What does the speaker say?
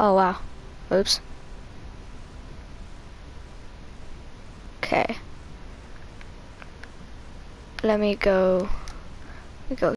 Oh wow. Oops. Okay. Let me go. Let me go